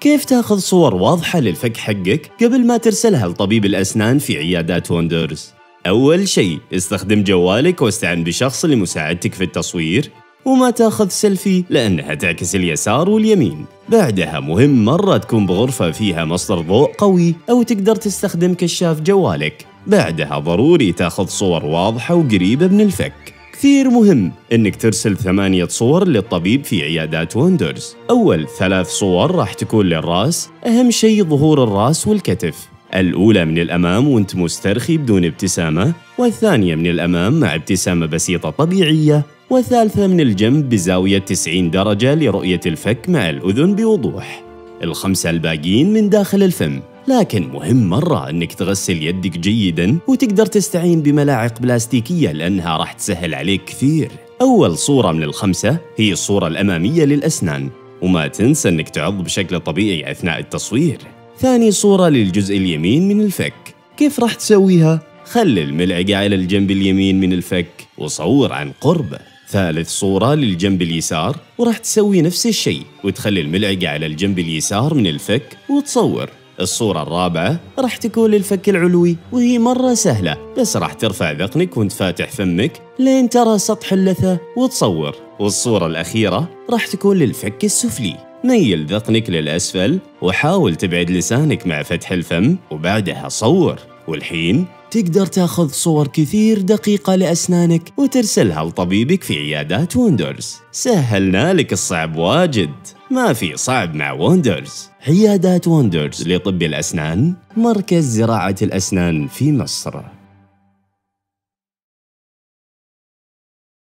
كيف تاخذ صور واضحة للفك حقك قبل ما ترسلها لطبيب الأسنان في عيادات وندرز؟ أول شيء استخدم جوالك واستعن بشخص لمساعدتك في التصوير وما تاخذ سيلفي لأنها تعكس اليسار واليمين. بعدها مهم مرة تكون بغرفة فيها مصدر ضوء قوي أو تقدر تستخدم كشاف جوالك. بعدها ضروري تاخذ صور واضحة وقريبة من الفك. كثير مهم إنك ترسل ثمانية صور للطبيب في عيادات وندرز أول ثلاث صور راح تكون للرأس أهم شيء ظهور الرأس والكتف. الأولى من الأمام وأنت مسترخي بدون ابتسامة والثانية من الأمام مع ابتسامة بسيطة طبيعية والثالثة من الجنب بزاوية 90 درجة لرؤية الفك مع الأذن بوضوح. الخمسة الباقيين من داخل الفم. لكن مهم مرة أنك تغسل يدك جيدا وتقدر تستعين بملاعق بلاستيكية لأنها راح تسهل عليك كثير. أول صورة من الخمسة هي الصورة الأمامية للأسنان وما تنسى أنك تعض بشكل طبيعي أثناء التصوير. ثاني صورة للجزء اليمين من الفك. كيف راح تسويها؟ خلي الملعقة على الجنب اليمين من الفك وصور عن قرب. ثالث صورة للجنب اليسار وراح تسوي نفس الشيء وتخلي الملعقة على الجنب اليسار من الفك وتصور. الصورة الرابعة راح تكون للفك العلوي وهي مرة سهلة بس راح ترفع ذقنك وانت فاتح فمك لين ترى سطح اللثة وتصور. والصورة الأخيرة راح تكون للفك السفلي ميل ذقنك للأسفل وحاول تبعد لسانك مع فتح الفم وبعدها صور. والحين تقدر تاخذ صور كثير دقيقة لأسنانك وترسلها لطبيبك في عيادات وندرز. سهلنا لك الصعب واجد. ما في صعب مع وندرز. عيادات وندرز لطب الأسنان مركز زراعة الأسنان في مصر.